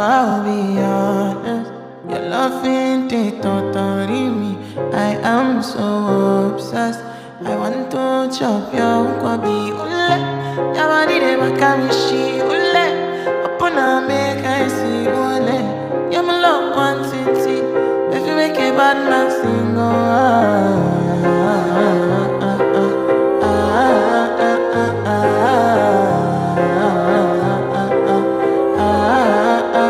I'll be honest. Your love ain't it totally me. I am so obsessed. I want to chop your kwabi ule. Yabadi de bakamishi ule. Upon make I see ule. You're my love one city. If you make a bad man single. Oh.